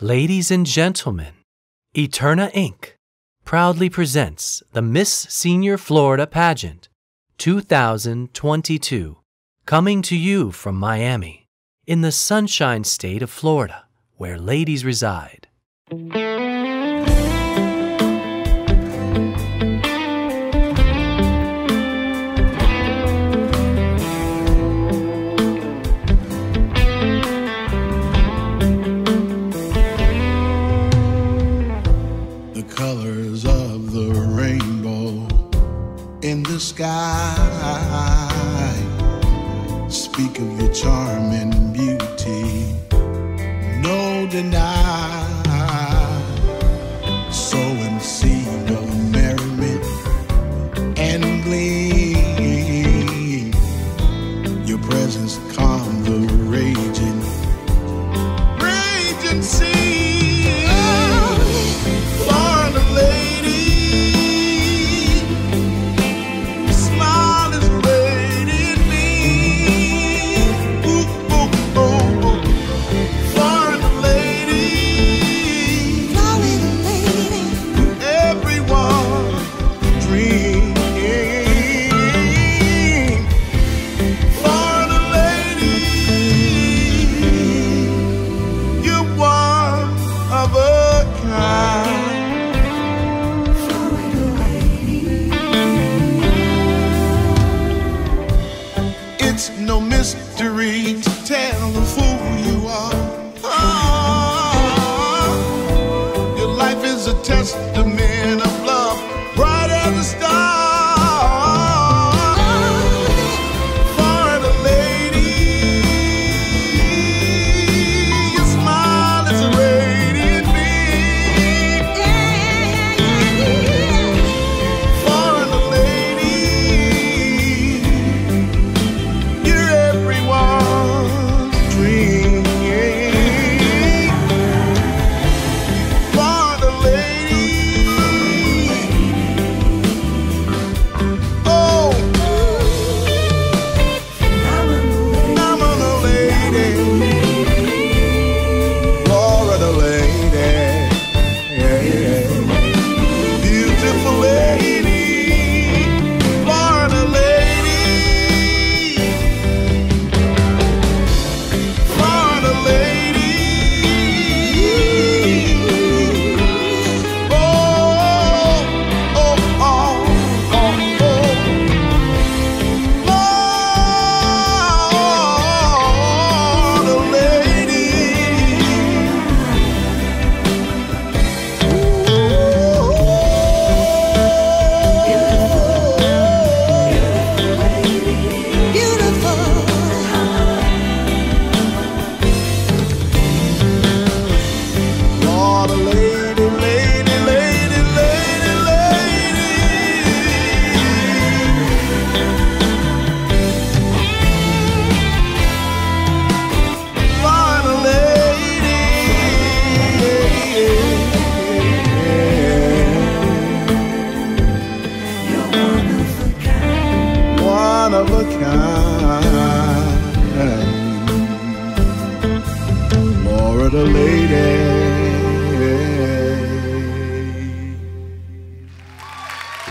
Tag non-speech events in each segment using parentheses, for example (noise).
Ladies and gentlemen, Eterna Inc. proudly presents the Miss Senior Florida Pageant 2022, coming to you from Miami, in the sunshine state of Florida, where ladies reside. Sky. Speak of your charm and beauty. No deny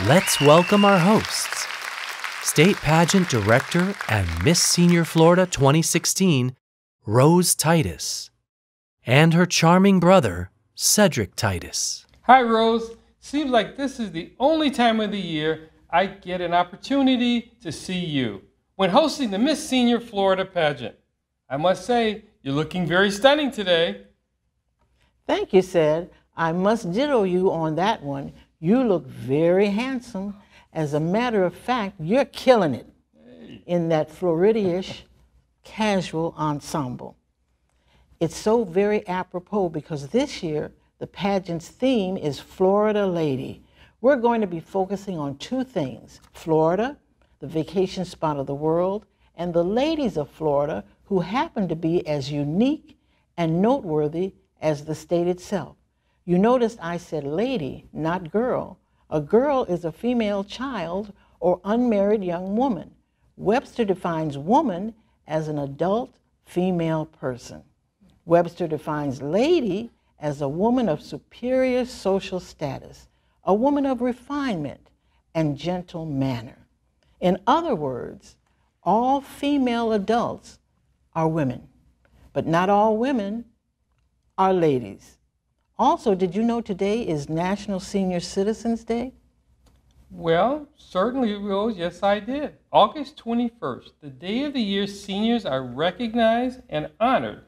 Let's welcome our hosts State Pageant Director and Miss Senior Florida 2016, Rose Titus, and her charming brother, Cedric Titus. Hi, Rose. Seems like this is the only time of the year I get an opportunity to see you when hosting the Miss Senior Florida pageant. I must say, you're looking very stunning today. Thank you, said. I must ditto you on that one. You look very handsome. As a matter of fact, you're killing it in that Floridish casual ensemble. It's so very apropos because this year the pageant's theme is Florida Lady. We're going to be focusing on two things Florida, the vacation spot of the world, and the ladies of Florida who happen to be as unique and noteworthy as the state itself. You noticed I said lady, not girl. A girl is a female child or unmarried young woman. Webster defines woman as an adult female person. Webster defines lady as a woman of superior social status, a woman of refinement and gentle manner. In other words, all female adults are women, but not all women are ladies. Also, did you know today is National Senior Citizens Day? Well, certainly, Rose. Yes, I did. August 21st, the day of the year seniors are recognized and honored.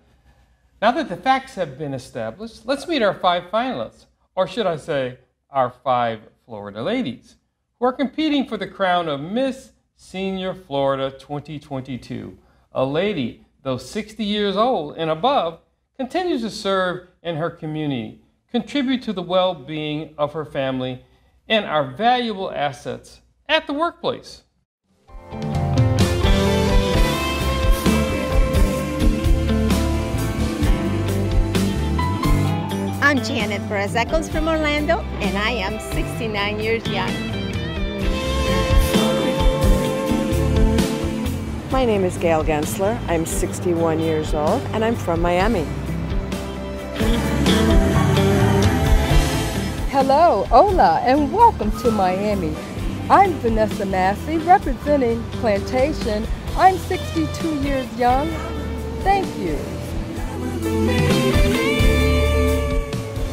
Now that the facts have been established, let's meet our five finalists, or should I say, our five Florida ladies, who are competing for the crown of Miss Senior Florida 2022. A lady, though 60 years old and above, continues to serve in her community, contribute to the well being of her family, and our valuable assets at the workplace. I'm Janet Perez Eccles from Orlando, and I am 69 years young. My name is Gail Gensler. I'm 61 years old, and I'm from Miami. Hello, hola, and welcome to Miami. I'm Vanessa Massey, representing Plantation. I'm 62 years young. Thank you.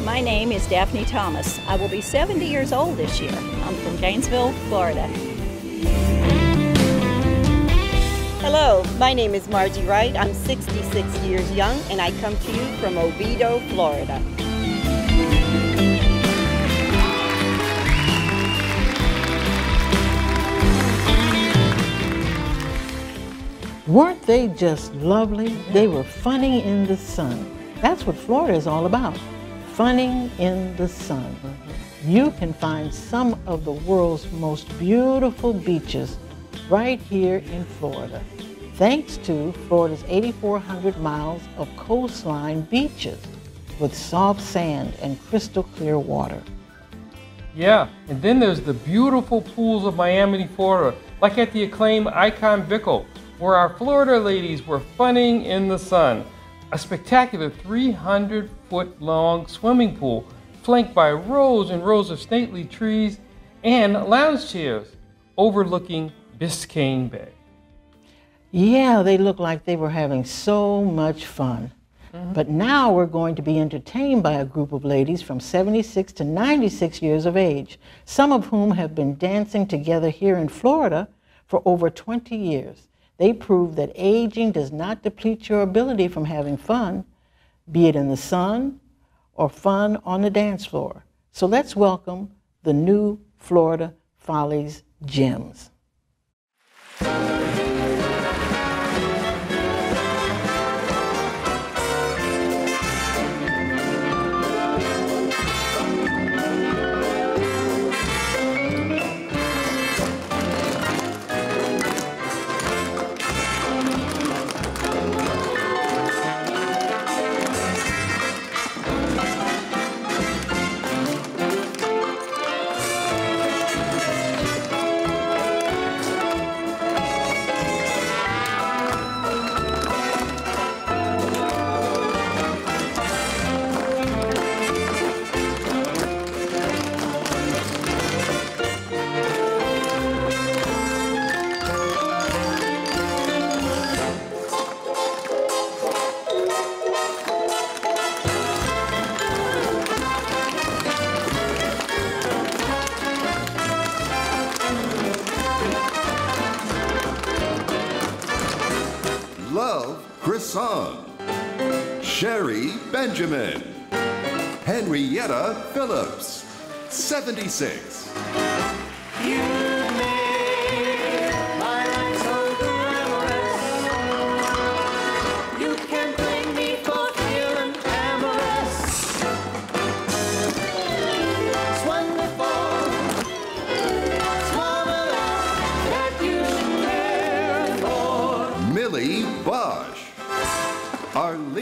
My name is Daphne Thomas. I will be 70 years old this year. I'm from Gainesville, Florida. Hello, my name is Margie Wright. I'm 66 years young and I come to you from Oviedo, Florida. Weren't they just lovely? They were funning in the sun. That's what Florida is all about, funning in the sun. Mm-hmm. You can find some of the world's most beautiful beaches right here in Florida, thanks to Florida's 8,400 miles of coastline beaches with soft sand and crystal clear water. Yeah, and then there's the beautiful pools of Miami, Florida, like at the acclaimed Icon Brickell, where our Florida ladies were funning in the sun. A spectacular 300 foot long swimming pool flanked by rows and rows of stately trees and lounge chairs overlooking Biscayne Bay. Yeah, they looked like they were having so much fun. Mm-hmm. But now we're going to be entertained by a group of ladies from 76 to 96 years of age, some of whom have been dancing together here in Florida for over 20 years. They prove that aging does not deplete your ability from having fun, be it in the sun or fun on the dance floor. So let's welcome the new Florida Follies Gems.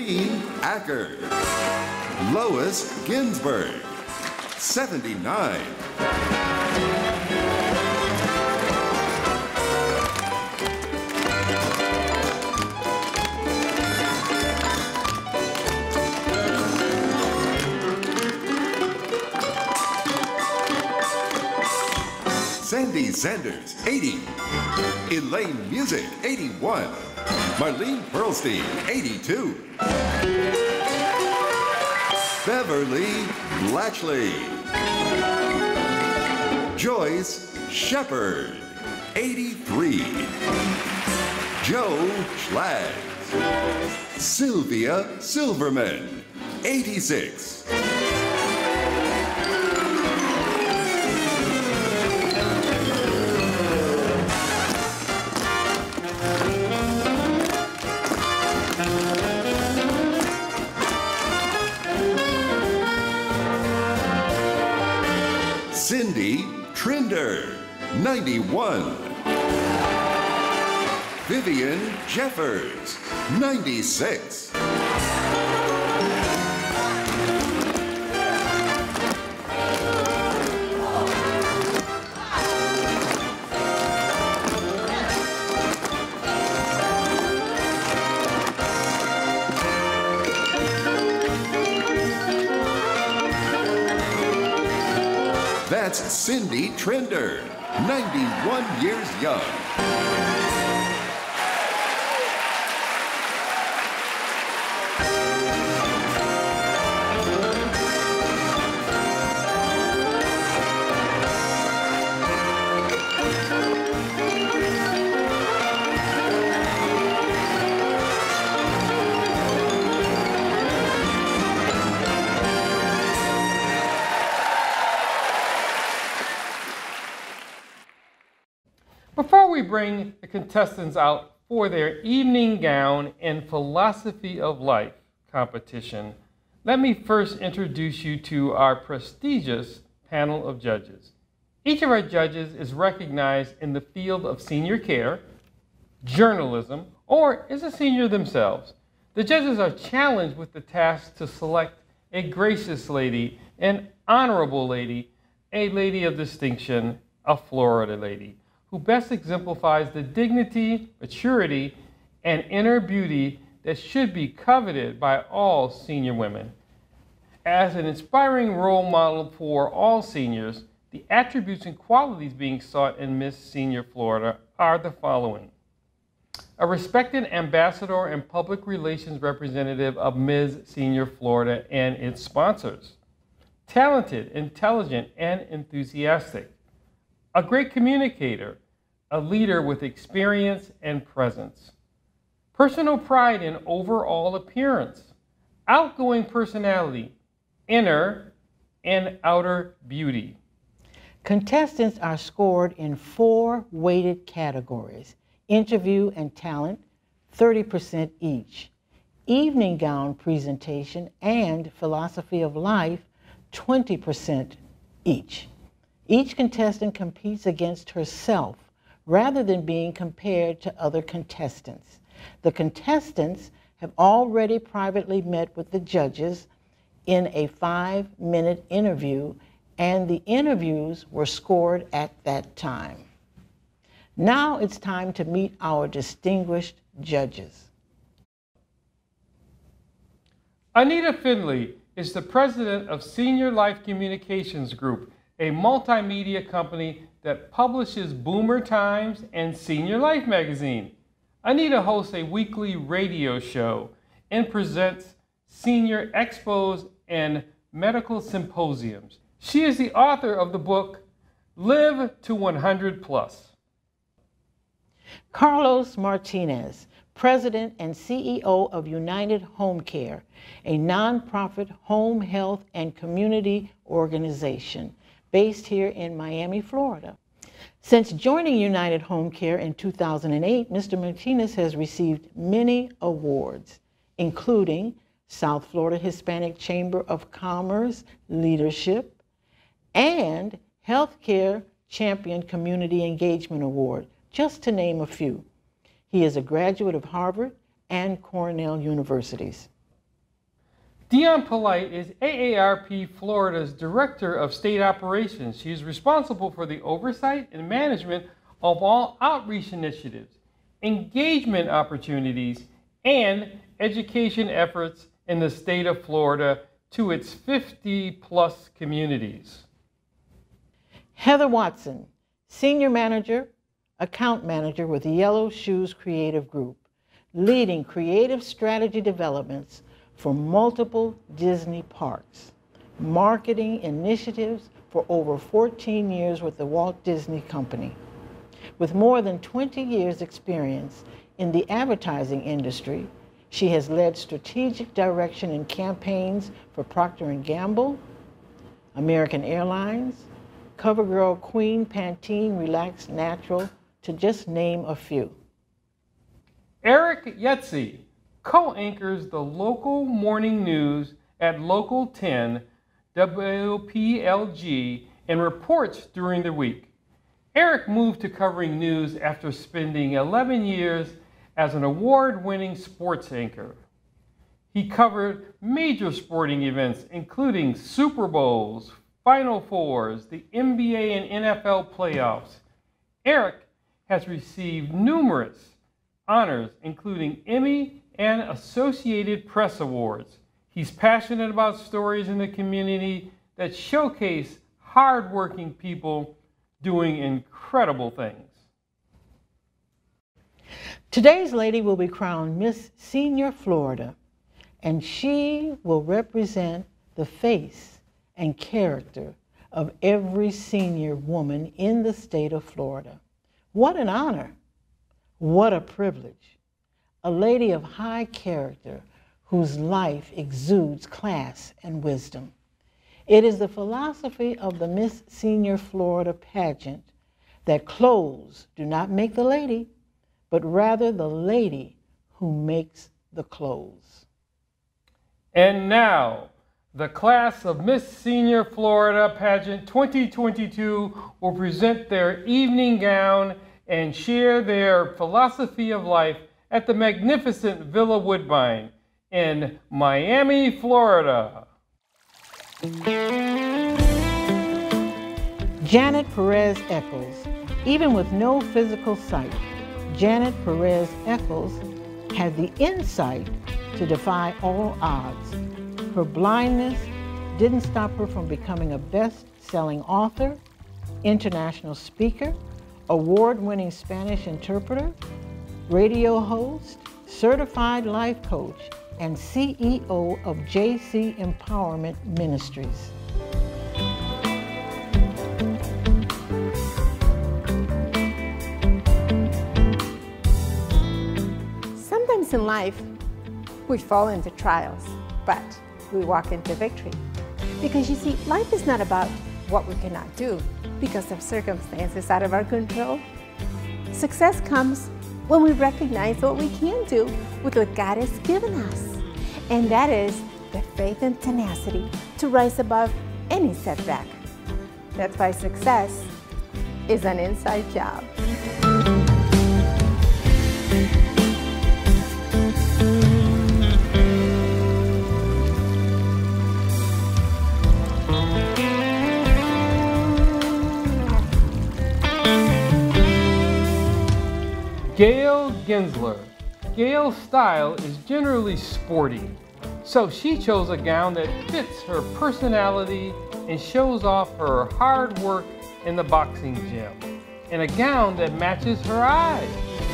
Lee Acker. Lois Ginsburg, 79. Sandy Sanders, 80. Elaine Music, 81. Marlene Pearlstein, 82. Beverly Blatchley. Joyce Shepard, 83. Joe Schlags. Sylvia Silverman, 86. 91. Vivian Jeffers, 96. 91 years young. Bring the contestants out for their evening gown and philosophy of life competition, let me first introduce you to our prestigious panel of judges. Each of our judges is recognized in the field of senior care, journalism, or is a senior themselves. The judges are challenged with the task to select a gracious lady, an honorable lady, a lady of distinction, a Florida lady, who best exemplifies the dignity, maturity, and inner beauty that should be coveted by all senior women. As an inspiring role model for all seniors, the attributes and qualities being sought in Miss Senior Florida are the following. A respected ambassador and public relations representative of Ms. Senior Florida and its sponsors. Talented, intelligent, and enthusiastic. A great communicator, a leader with experience and presence. Personal pride in overall appearance. Outgoing personality, inner and outer beauty. Contestants are scored in four weighted categories interview and talent, 30% each, evening gown presentation, and philosophy of life, 20% each. Each contestant competes against herself rather than being compared to other contestants. The contestants have already privately met with the judges in a five minute interview, and the interviews were scored at that time. Now it's time to meet our distinguished judges. Anita Finley is the president of Senior Life Communications Group, a multimedia company that publishes Boomer Times and Senior Life magazine. Anita hosts a weekly radio show and presents senior expos and medical symposiums. She is the author of the book Live to 100 Plus. Carlos Martinez, President and CEO of United Home Care, a nonprofit home health and community organization based here in Miami, Florida. Since joining United Home Care in 2008, Mr. Martinez has received many awards, including South Florida Hispanic Chamber of Commerce Leadership and Healthcare Champion Community Engagement Award, just to name a few. He is a graduate of Harvard and Cornell Universities. Dion Polite is AARP Florida's Director of State Operations. She is responsible for the oversight and management of all outreach initiatives, engagement opportunities, and education efforts in the state of Florida to its 50 plus communities. Heather Watson, Senior Manager, Account Manager with Yellow Shoes Creative Group, leading creative strategy developments for multiple Disney parks, marketing initiatives for over 14 years with the Walt Disney Company. With more than 20 years experience in the advertising industry, she has led strategic direction in campaigns for Procter & Gamble, American Airlines, CoverGirl Queen Pantene Relax Natural, to just name a few. Eric Yutzy co-anchors the local morning news at Local 10 WPLG and reports during the week. Eric moved to covering news after spending 11 years as an award-winning sports anchor. He covered major sporting events including Super Bowls, Final Fours, the NBA and NFL playoffs. Eric has received numerous honors, including Emmy and Associated Press Awards. He's passionate about stories in the community that showcase hardworking people doing incredible things. Today's lady will be crowned Miss Senior Florida, and she will represent the face and character of every senior woman in the state of Florida. What an honor! What a privilege! A lady of high character whose life exudes class and wisdom. It is the philosophy of the Miss Senior Florida pageant that clothes do not make the lady, but rather the lady who makes the clothes. And now, the class of Miss Senior Florida Pageant 2022 will present their evening gown and share their philosophy of life at the magnificent Villa Woodbine in Miami, Florida. Janet Perez Eccles, even with no physical sight, Janet Perez Eccles had the insight to defy all odds. Her blindness didn't stop her from becoming a best-selling author, international speaker, award-winning Spanish interpreter, radio host, certified life coach, and CEO of JC Empowerment Ministries. Sometimes in life, we fall into trials, but we walk into victory. Because you see, life is not about what we cannot do because of circumstances out of our control. Success comes when we recognize what we can do with what God has given us. And that is the faith and tenacity to rise above any setback. That's why success is an inside job. Gail Gensler. Gail's style is generally sporty, so she chose a gown that fits her personality and shows off her hard work in the boxing gym, and a gown that matches her eyes.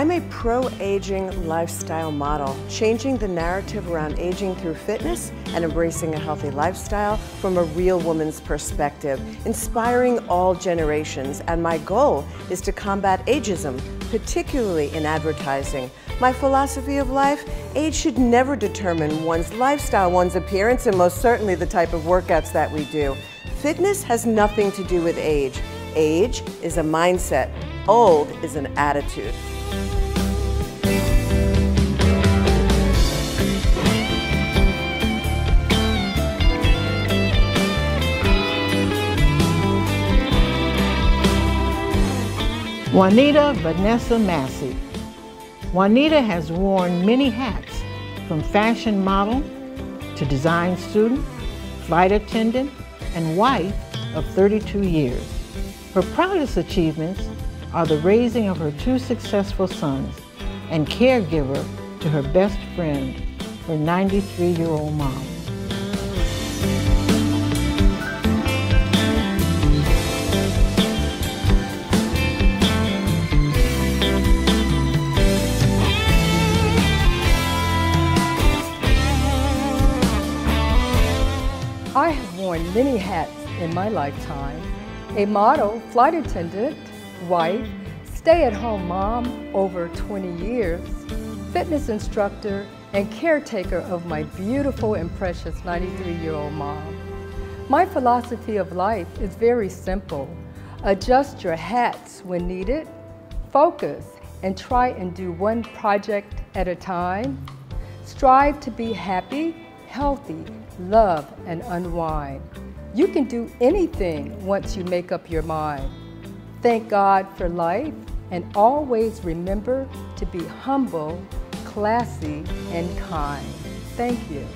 I'm a pro-aging lifestyle model, changing the narrative around aging through fitness and embracing a healthy lifestyle from a real woman's perspective, inspiring all generations. And my goal is to combat ageism, particularly in advertising. My philosophy of life, age should never determine one's lifestyle, one's appearance, and most certainly the type of workouts that we do. Fitness has nothing to do with age. Age is a mindset. Old is an attitude. Juanita Vanessa Massey. Juanita has worn many hats, from fashion model to design student, flight attendant, and wife of 32 years. Her proudest achievements are the raising of her two successful sons and caregiver to her best friend, her 93-year-old mom. I have worn many hats in my lifetime. A model, flight attendant, wife, stay-at-home mom over 20 years, fitness instructor, and caretaker of my beautiful and precious 93-year-old mom. My philosophy of life is very simple. Adjust your hats when needed, focus, and try and do one project at a time. Strive to be happy, healthy, love, and unwind. You can do anything once you make up your mind. Thank God for life and always remember to be humble, classy, and kind. Thank you.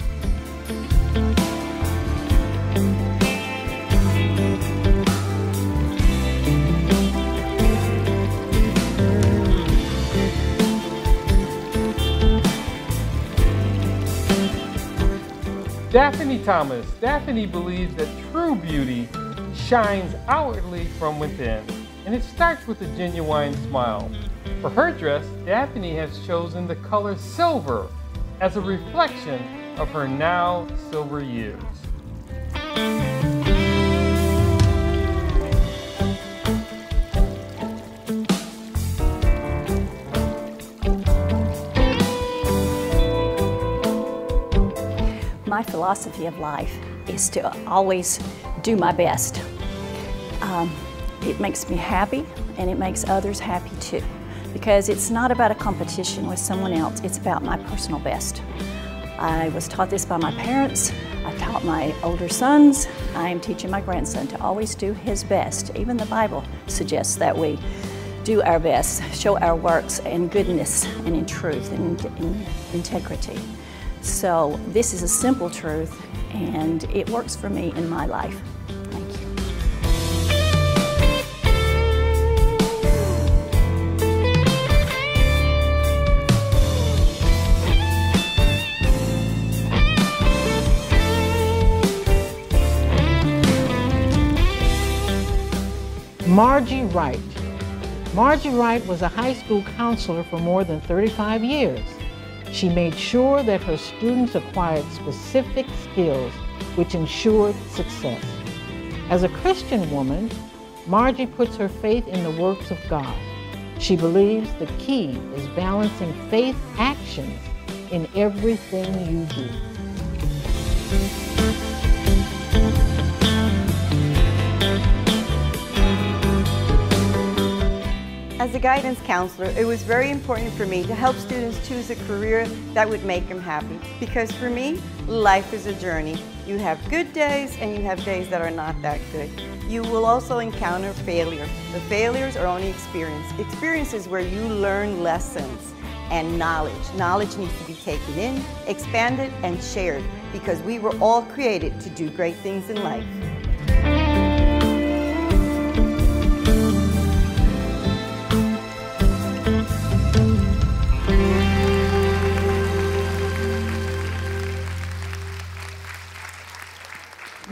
Daphne Thomas. Daphne believes that true beauty shines outwardly from within, and it starts with a genuine smile. For her dress, Daphne has chosen the color silver as a reflection of her now silver years. My philosophy of life is to always do my best. Um, it makes me happy and it makes others happy too because it's not about a competition with someone else, it's about my personal best. I was taught this by my parents, I taught my older sons, I am teaching my grandson to always do his best. Even the Bible suggests that we do our best, show our works in goodness and in truth and in integrity. So this is a simple truth and it works for me in my life. Margie Wright. Margie Wright was a high school counselor for more than 35 years. She made sure that her students acquired specific skills which ensured success. As a Christian woman, Margie puts her faith in the works of God. She believes the key is balancing faith actions in everything you do. As a guidance counselor, it was very important for me to help students choose a career that would make them happy. Because for me, life is a journey. You have good days and you have days that are not that good. You will also encounter failure. The failures are only experience. Experience is where you learn lessons and knowledge. Knowledge needs to be taken in, expanded, and shared because we were all created to do great things in life.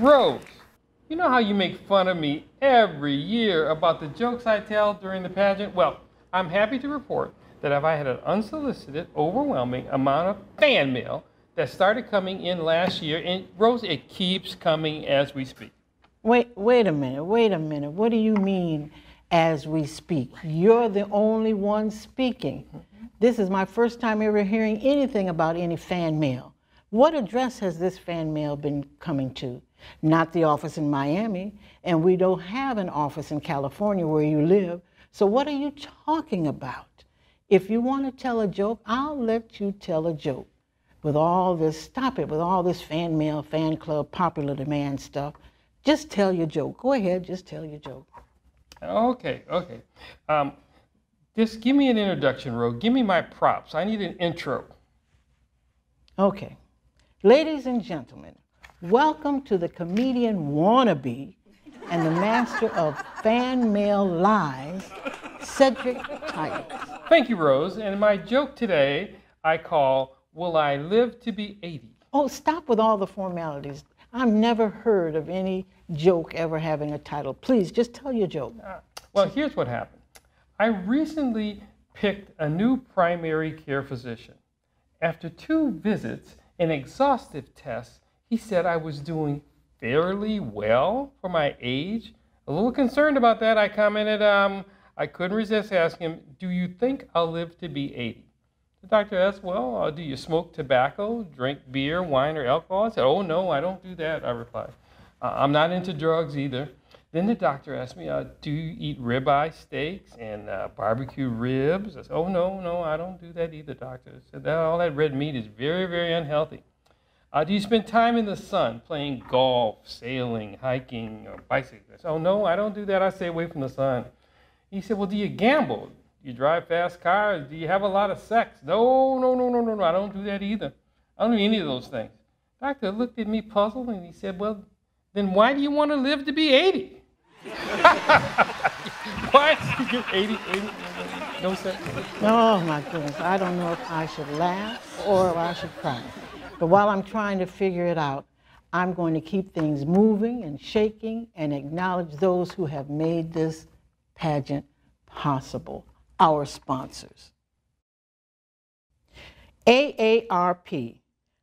Rose, you know how you make fun of me every year about the jokes I tell during the pageant? Well, I'm happy to report that I've had an unsolicited, overwhelming amount of fan mail that started coming in last year, and Rose, it keeps coming as we speak. Wait, wait a minute, wait a minute. What do you mean as we speak? You're the only one speaking. This is my first time ever hearing anything about any fan mail. What address has this fan mail been coming to? Not the office in Miami, and we don't have an office in California where you live. So what are you talking about? If you want to tell a joke, I'll let you tell a joke. With all this, stop it, with all this fan mail, fan club, popular demand stuff. Just tell your joke. Go ahead, just tell your joke. Okay, okay. Um, just give me an introduction, Rose. Give me my props. I need an intro. Okay. Ladies and gentlemen, welcome to the comedian wannabe and the master of fan mail lies, Cedric Titus. Thank you, Rose. And my joke today I call Will I Live to Be 80? Oh, stop with all the formalities. I've never heard of any joke ever having a title. Please, just tell your joke. Uh, well, here's what happened. I recently picked a new primary care physician. After two visits and exhaustive tests, he said I was doing fairly well for my age. A little concerned about that, I commented, um, I couldn't resist asking him, Do you think I'll live to be 80? The doctor asked, Well, uh, do you smoke tobacco, drink beer, wine, or alcohol? I said, Oh, no, I don't do that, I replied. Uh, I'm not into drugs either. Then the doctor asked me, uh, Do you eat ribeye steaks and uh, barbecue ribs? I said, Oh, no, no, I don't do that either, doctor. I said, that, All that red meat is very, very unhealthy. Uh, do you spend time in the sun playing golf, sailing, hiking, or bicycling? Oh, no, I don't do that. I stay away from the sun. He said, Well, do you gamble? Do You drive fast cars? Do you have a lot of sex? No, no, no, no, no, no. I don't do that either. I don't do any of those things. Doctor looked at me puzzled and he said, Well, then why do you want to live to be 80? (laughs) why you get 80, 80? No sex? Oh my goodness. I don't know if I should laugh or if I should cry. But while I'm trying to figure it out, I'm going to keep things moving and shaking and acknowledge those who have made this pageant possible our sponsors. AARP,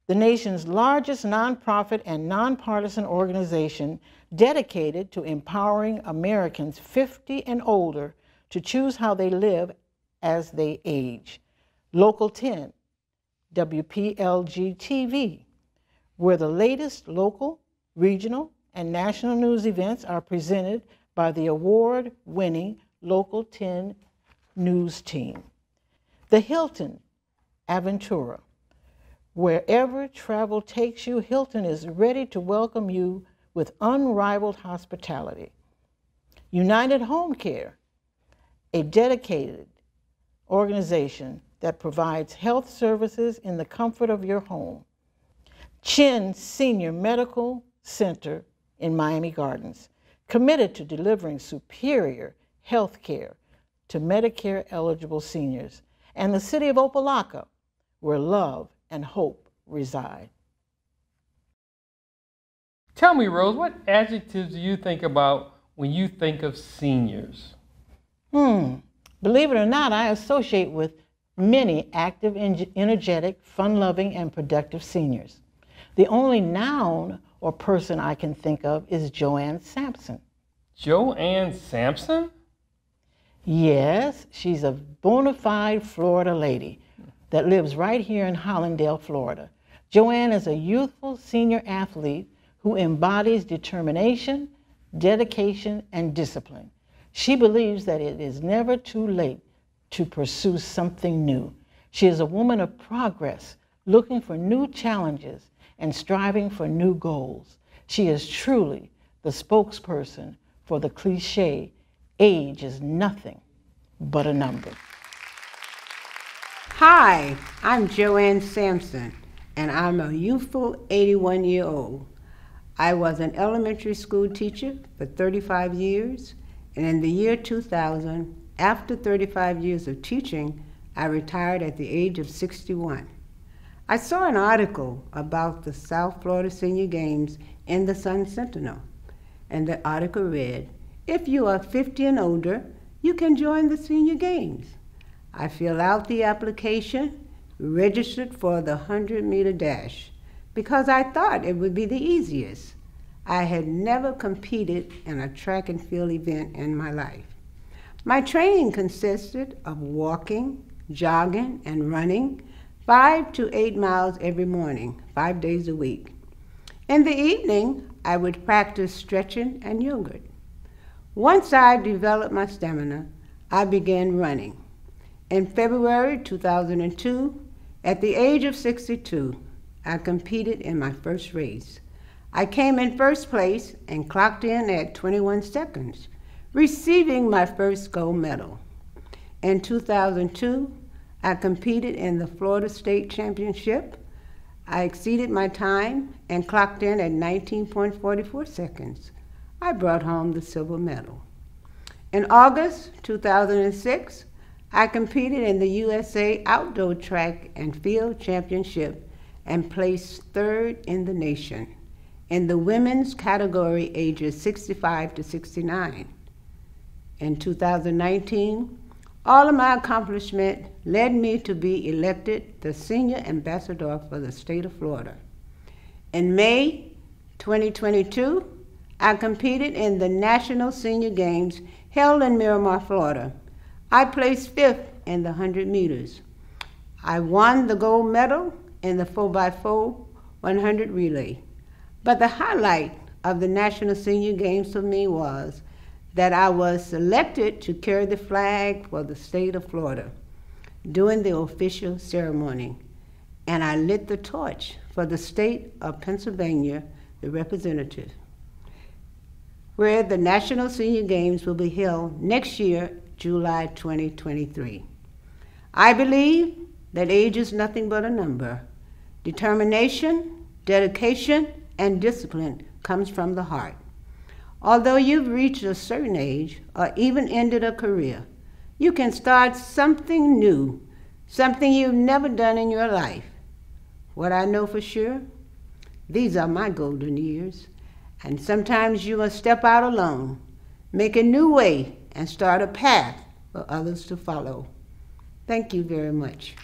the nation's largest nonprofit and nonpartisan organization dedicated to empowering Americans 50 and older to choose how they live as they age. Local 10, WPLG TV, where the latest local, regional, and national news events are presented by the award winning Local 10 news team. The Hilton Aventura. Wherever travel takes you, Hilton is ready to welcome you with unrivaled hospitality. United Home Care, a dedicated organization that provides health services in the comfort of your home. Chen Senior Medical Center in Miami Gardens, committed to delivering superior health care to Medicare eligible seniors, and the city of Opa-locka, where love and hope reside. Tell me, Rose, what adjectives do you think about when you think of seniors? Hmm. Believe it or not, I associate with many active, energetic, fun loving, and productive seniors. The only noun or person I can think of is Joanne Sampson. Joanne Sampson? Yes, she's a bona fide Florida lady that lives right here in Hallandale, Florida. Joanne is a youthful senior athlete who embodies determination, dedication, and discipline. She believes that it is never too late to pursue something new. She is a woman of progress, looking for new challenges and striving for new goals. She is truly the spokesperson for the cliche age is nothing but a number. Hi, I'm Joanne Sampson, and I'm a youthful 81 year old. I was an elementary school teacher for 35 years, and in the year 2000, after 35 years of teaching, I retired at the age of 61. I saw an article about the South Florida Senior Games in the Sun Sentinel, and the article read If you are 50 and older, you can join the Senior Games. I filled out the application, registered for the 100 meter dash because I thought it would be the easiest. I had never competed in a track and field event in my life. My training consisted of walking, jogging, and running five to eight miles every morning, five days a week. In the evening, I would practice stretching and yoga. Once I developed my stamina, I began running. In February 2002, at the age of 62, I competed in my first race. I came in first place and clocked in at 21 seconds, receiving my first gold medal. In 2002, I competed in the Florida State Championship. I exceeded my time and clocked in at 19.44 seconds. I brought home the silver medal. In August 2006, I competed in the USA Outdoor Track and Field Championship and placed third in the nation in the women's category ages 65 to 69. In 2019, all of my accomplishment led me to be elected the senior ambassador for the state of Florida. In May 2022, I competed in the National Senior Games held in Miramar, Florida. I placed fifth in the 100 meters. I won the gold medal in the 4x4 100 relay. But the highlight of the National Senior Games for me was that I was selected to carry the flag for the state of Florida during the official ceremony. And I lit the torch for the state of Pennsylvania, the representative, where the National Senior Games will be held next year, July 2023. I believe that age is nothing but a number. Determination, dedication, and discipline comes from the heart. Although you've reached a certain age or even ended a career, you can start something new, something you've never done in your life. What I know for sure, these are my golden years, and sometimes you must step out alone, make a new way, and start a path for others to follow. Thank you very much.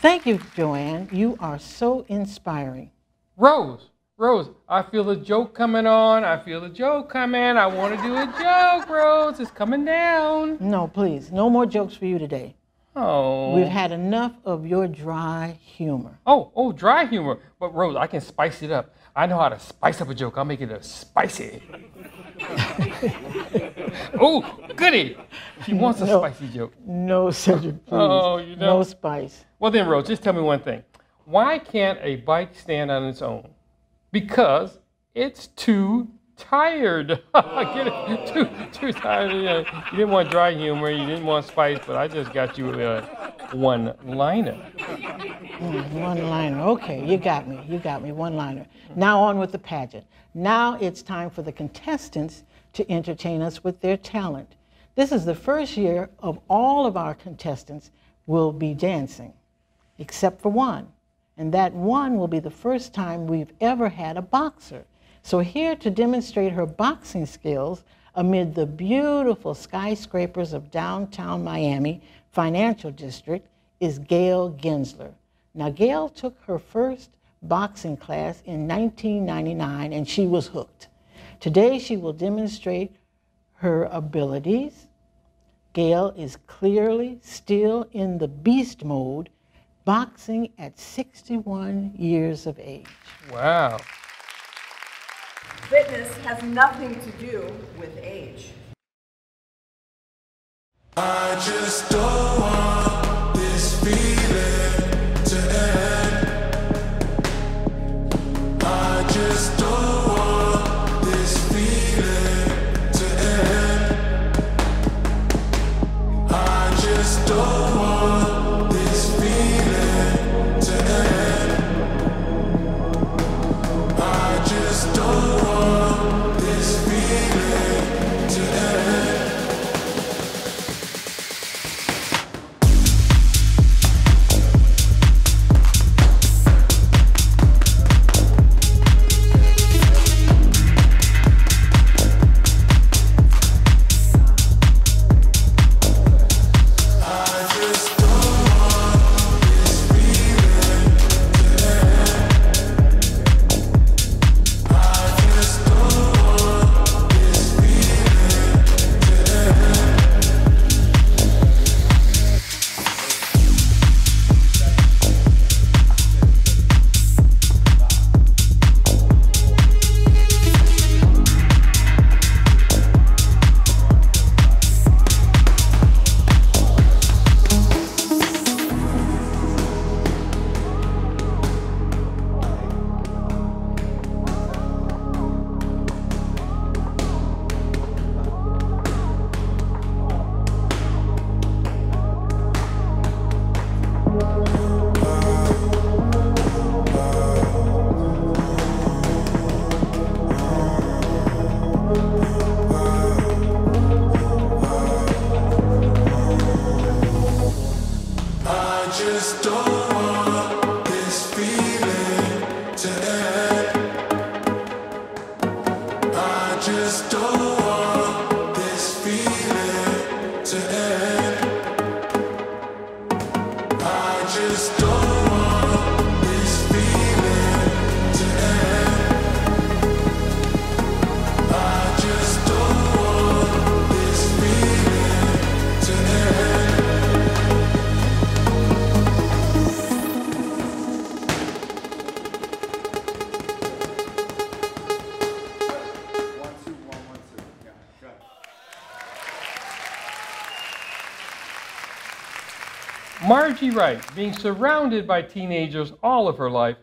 Thank you, Joanne. You are so inspiring. Rose, Rose, I feel a joke coming on. I feel a joke coming. I want to do a joke, Rose. It's coming down. No, please. No more jokes for you today. Oh. We've had enough of your dry humor. Oh, oh, dry humor. But Rose, I can spice it up. I know how to spice up a joke. I'll make it a spicy. (laughs) oh, goody. She wants a No. spicy joke. No, Cedric, please. Oh, you No spice. Well, then, Rose, just tell me one thing. Why can't a bike stand on its own? Because it's too tired. (laughs) Get? (laughs) Too, too tired. You, you didn't want dry humor, you didn't want spice, but I just got you a one liner. Mm, one liner. Okay, you got me. You got me. One liner. Now on with the pageant. Now it's time for the contestants to entertain us with their talent. This is the first year of all of our contestants will be dancing, except for one. And that one will be the first time we've ever had a boxer. So here to demonstrate her boxing skills amid the beautiful skyscrapers of downtown Miami Financial District is Gail Gensler. Now, Gail took her first boxing class in 1999 and she was hooked. Today, she will demonstrate her abilities. Gail is clearly still in the beast mode, boxing at 61 years of age. Wow. Fitness has nothing to do with age. I just don't want this feeling Margie Wright, being surrounded by teenagers all of her life,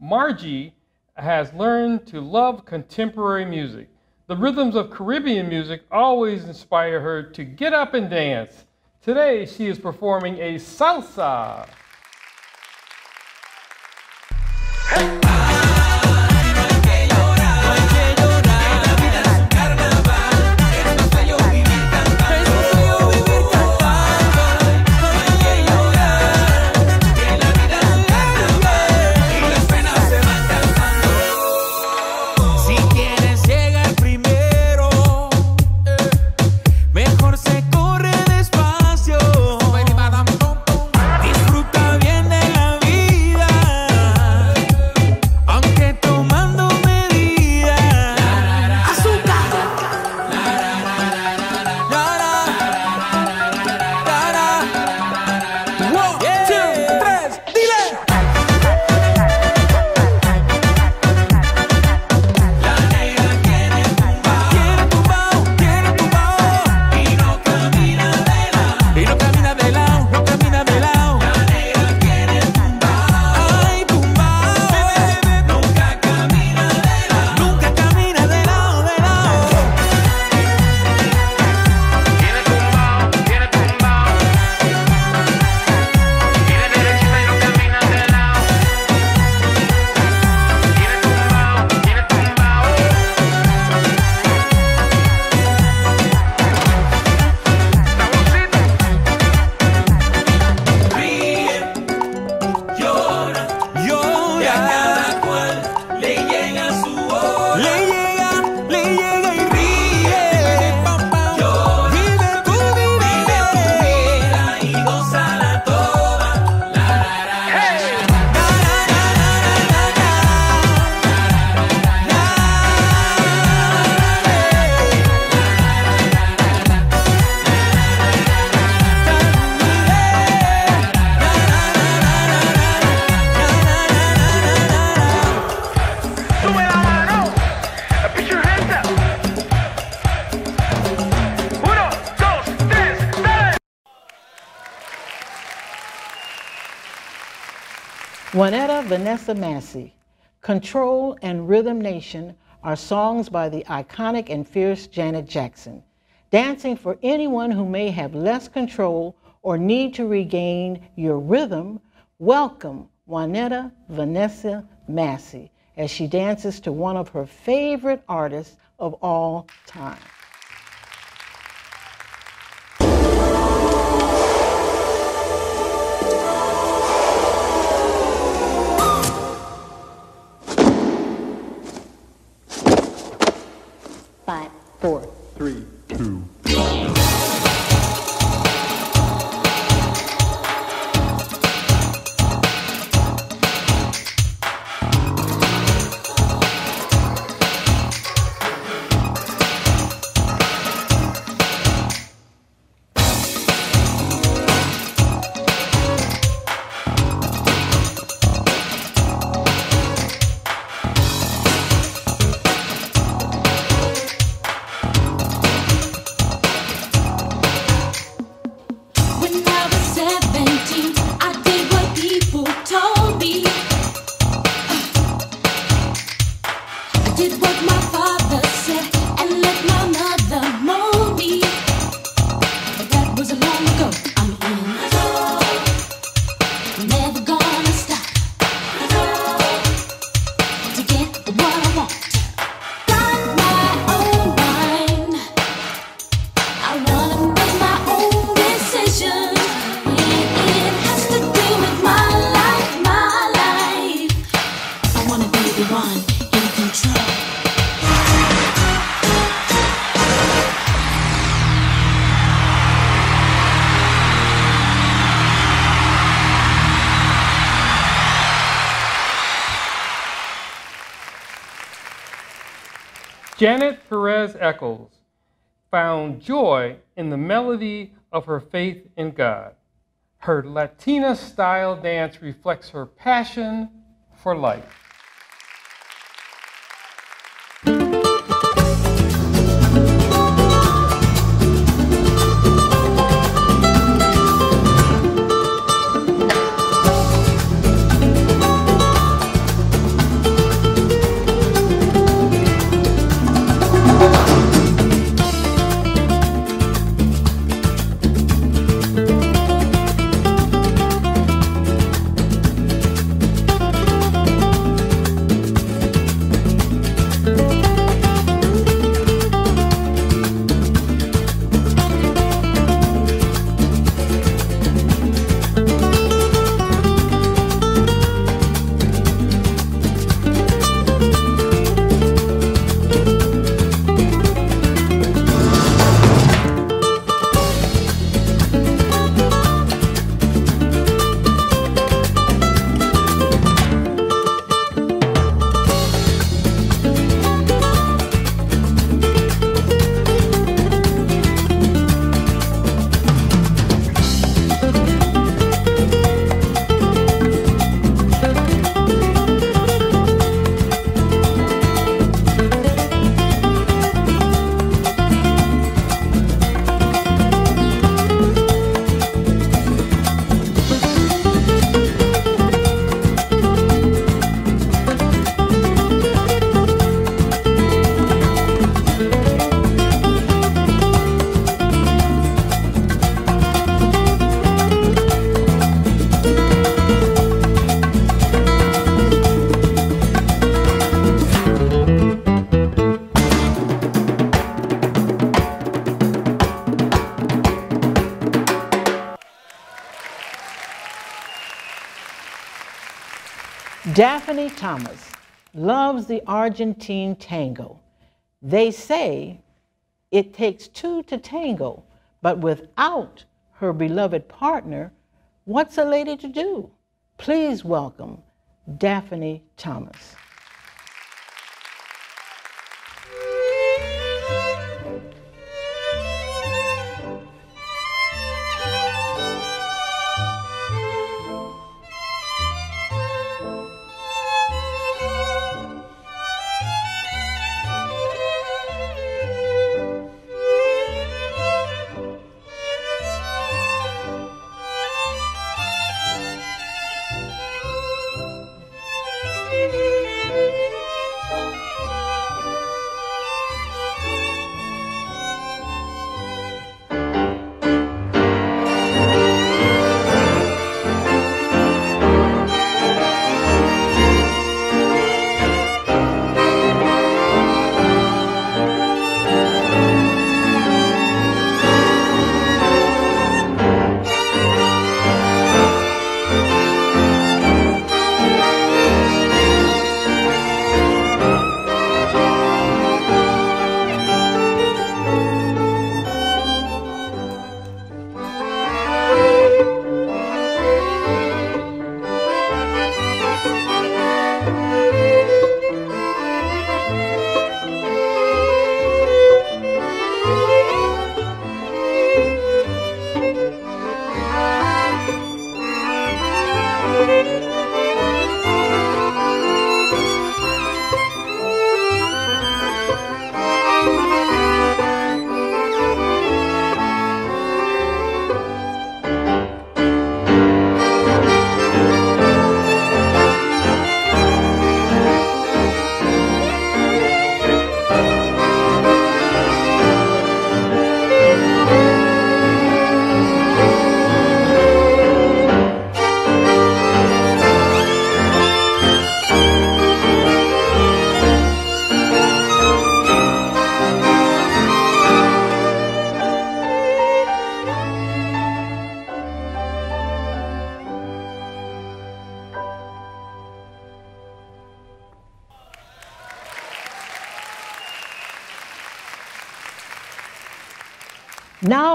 Margie has learned to love contemporary music. The rhythms of Caribbean music always inspire her to get up and dance. Today, she is performing a salsa. Juanetta Vanessa Massey, Control and Rhythm Nation are songs by the iconic and fierce Janet Jackson, dancing for anyone who may have less control or need to regain your rhythm. Welcome Juanetta Vanessa Massey as she dances to one of her favorite artists of all time. Janet Perez Eccles found joy in the melody of her faith in God. Her Latina style dance reflects her passion for life. Thomas loves the Argentine tango. They say it takes two to tango, but without her beloved partner, what's a lady to do? Please welcome Daphne Thomas.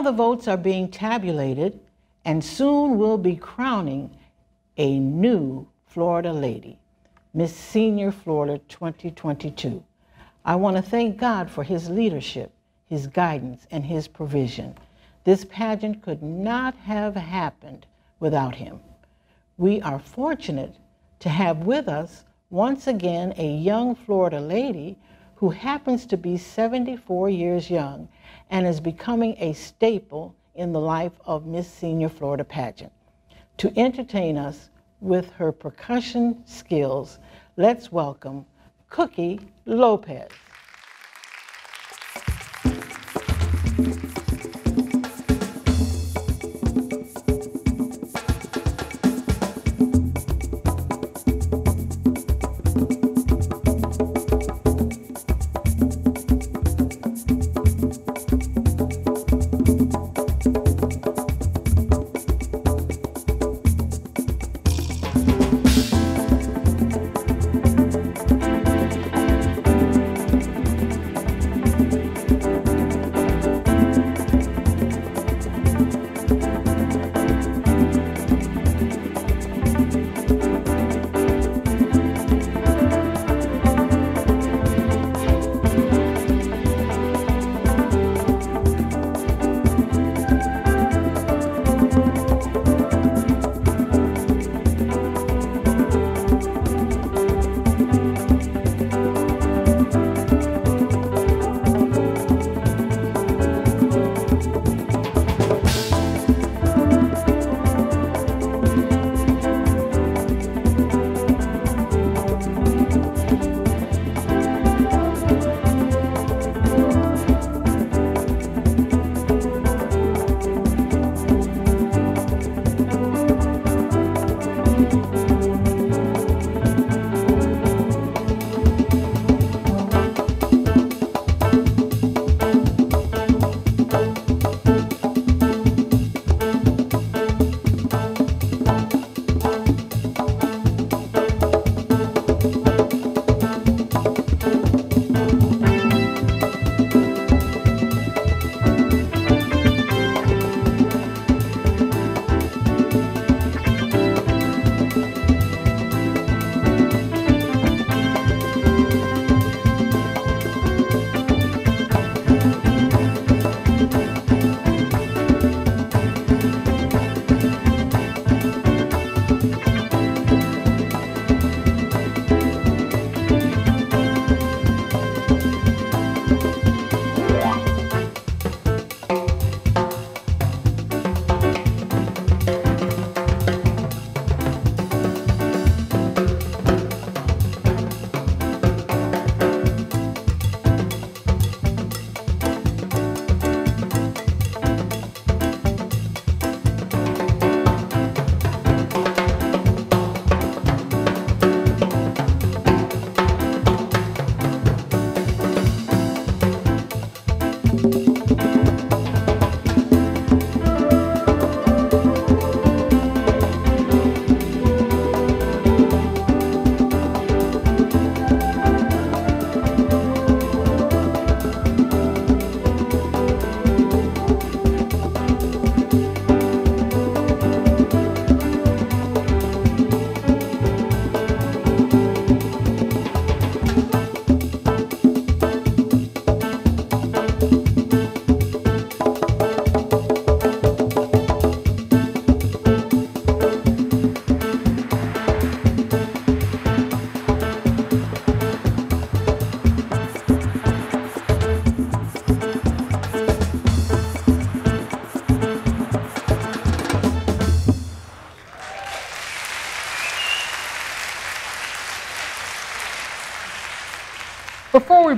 The votes are being tabulated, and soon we'll be crowning a new Florida lady, Miss Senior Florida 2022. I want to thank God for his leadership, his guidance, and his provision. This pageant could not have happened without him. We are fortunate to have with us once again a young Florida lady who happens to be 74 years young and is becoming a staple in the life of Miss Senior Florida pageant. To entertain us with her percussion skills, let's welcome Cookie Lopez.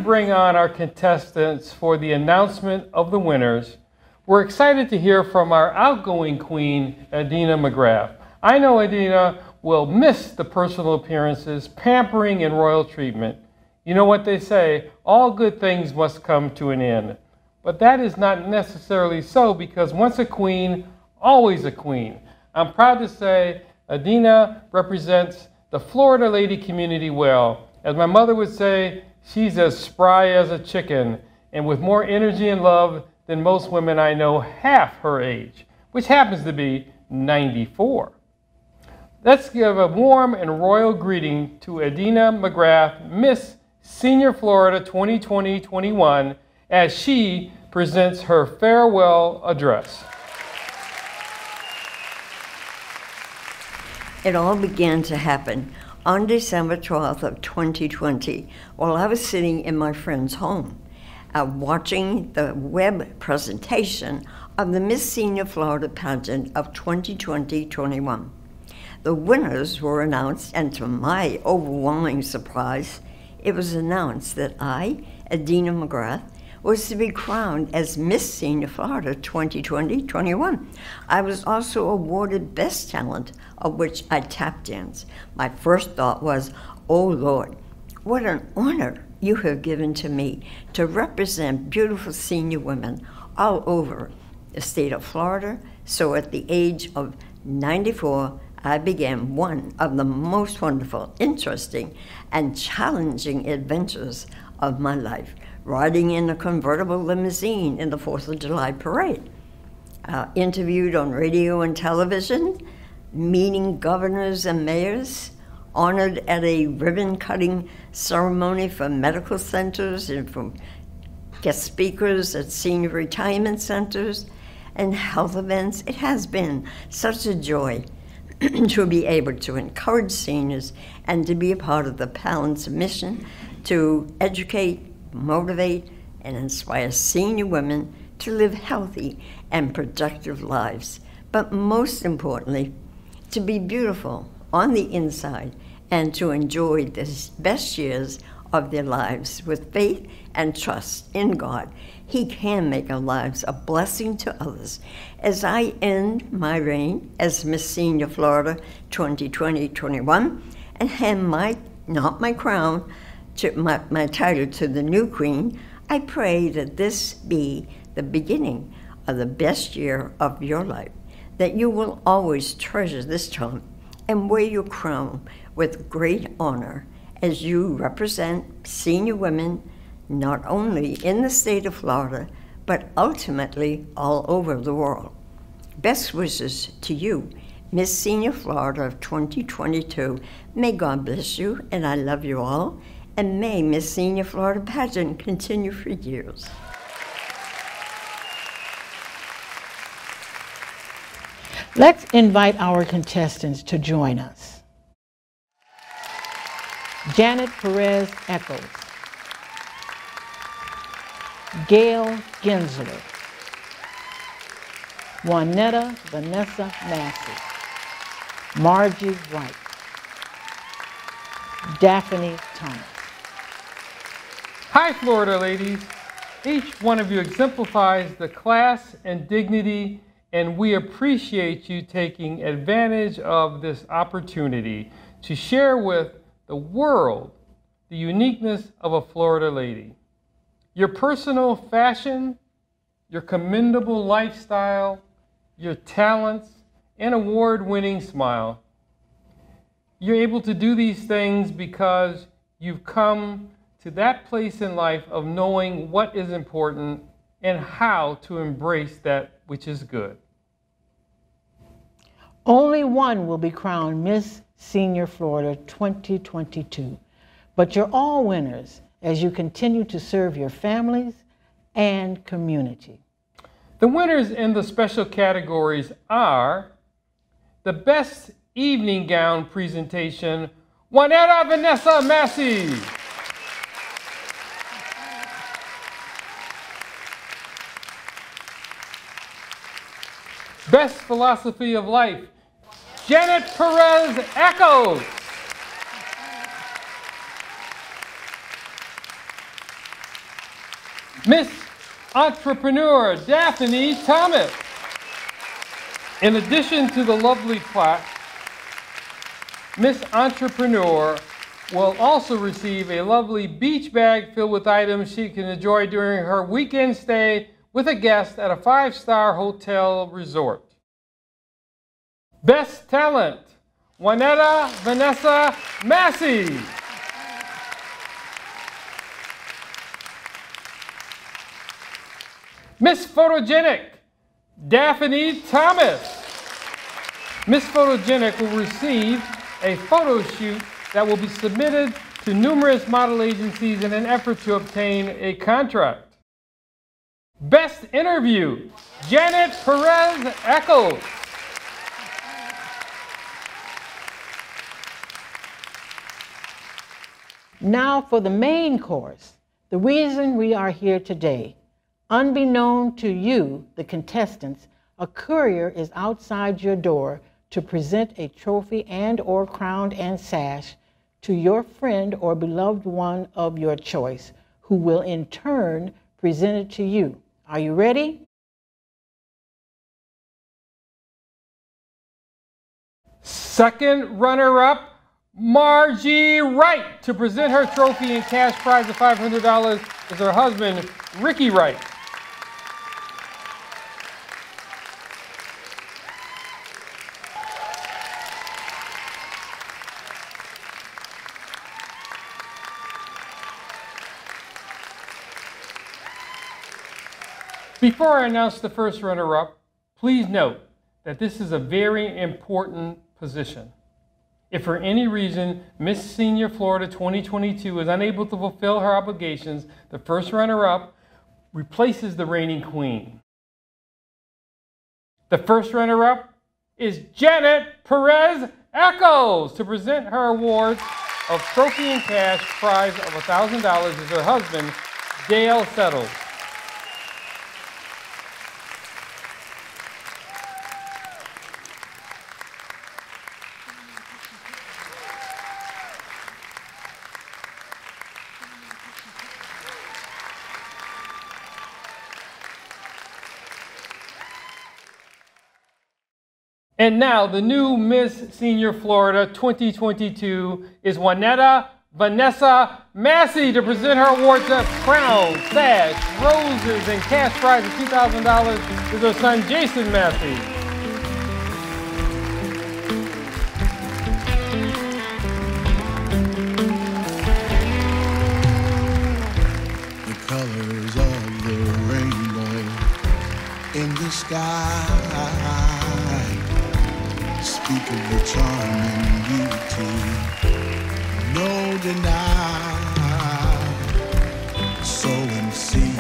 Bring on our contestants for the announcement of the winners, we're excited to hear from our outgoing queen, Adina McGrath. I know Adina will miss the personal appearances, pampering, and royal treatment. You know what they say all good things must come to an end. But that is not necessarily so because once a queen, always a queen. I'm proud to say Adina represents the Florida lady community well. As my mother would say, she's as spry as a chicken and with more energy and love than most women I know half her age, which happens to be 94. Let's give a warm and royal greeting to Adina McGrath, Miss Senior Florida 2020-21, as she presents her farewell address. It all began to happen on December 12th of 2020 while I was sitting in my friend's home uh, watching the web presentation of the Miss Senior Florida pageant of 2020-21. The winners were announced and to my overwhelming surprise, it was announced that I, Adina McGrath, was to be crowned as Miss Senior Florida 2020-21. I was also awarded Best Talent, of which I tap dance. My first thought was, oh Lord, what an honor you have given to me to represent beautiful senior women all over the state of Florida. So at the age of 94, I began one of the most wonderful, interesting, and challenging adventures of my life riding in a convertible limousine in the Fourth of July parade, uh, interviewed on radio and television, meeting governors and mayors, honored at a ribbon cutting ceremony for medical centers and from guest speakers at senior retirement centers and health events. It has been such a joy (clears throat) to be able to encourage seniors and to be a part of the Palance mission to educate, motivate, and inspire senior women to live healthy and productive lives. But most importantly, to be beautiful on the inside and to enjoy the best years of their lives with faith and trust in God. He can make our lives a blessing to others. As I end my reign as Miss Senior Florida 2020-21 and hand my, not my crown, to my, my title to the new queen, I pray that this be the beginning of the best year of your life, that you will always treasure this time and wear your crown with great honor as you represent senior women not only in the state of Florida, but ultimately all over the world. Best wishes to you, Miss Senior Florida of 2022. May God bless you, and I love you all. And may Miss Senior Florida pageant continue for years. Let's invite our contestants to join us. Janet Perez Eccles, Gail Gensler, Juanetta Vanessa Massey, Margie Wright, Daphne Thomas. Hi, Florida ladies. Each one of you exemplifies the class and dignity, and we appreciate you taking advantage of this opportunity to share with the world the uniqueness of a Florida lady. Your personal fashion, your commendable lifestyle, your talents, and award winning smile. You're able to do these things because you've come to that place in life of knowing what is important and how to embrace that which is good. Only one will be crowned Miss Senior Florida 2022, but you're all winners as you continue to serve your families and community. The winners in the special categories are the Best Evening Gown Presentation, Juanetta Vanessa Massey. Best Philosophy of Life, Janet Perez Eccles. Miss Entrepreneur Daphne Thomas. In addition to the lovely plaque, Miss Entrepreneur will also receive a lovely beach bag filled with items she can enjoy during her weekend stay with a guest at a five star hotel resort. Best Talent, Juanetta Vanessa Massey. Miss Photogenic, Daphne Thomas. Miss Photogenic will receive a photo shoot that will be submitted to numerous model agencies in an effort to obtain a contract. Best Interview, Janet Perez Eccles. Now for the main course, the reason we are here today. Unbeknown to you, the contestants, a courier is outside your door to present a trophy and or crown and sash to your friend or beloved one of your choice, who will in turn present it to you. Are you ready? Second runner up, Margie Wright. To present her trophy and cash prize of $500 is her husband, Ricky Wright. Before I announce the first runner up, please note that this is a very important position. If for any reason Miss Senior Florida 2022 is unable to fulfill her obligations, the first runner up replaces the reigning queen. The first runner up is Janet Perez Eccles to present her award of trophy and cash prize of $1,000 is her husband, Dale Settles. And now the new Miss Senior Florida 2022 is Juanetta Vanessa Massey to present her awards of crown, sash, roses, and cash prize of $2,000 to her son Jason Massey. the colors of the rainbow in the sky speak of the charm and beauty. No deny so and see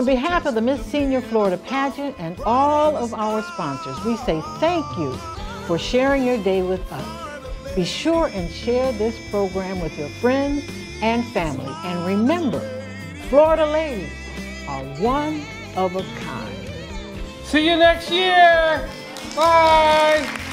On behalf of the Miss Senior Florida pageant and all of our sponsors, we say thank you for sharing your day with us. Be sure and share this program with your friends and family. And remember, Florida ladies are one of a kind. See you next year. Bye.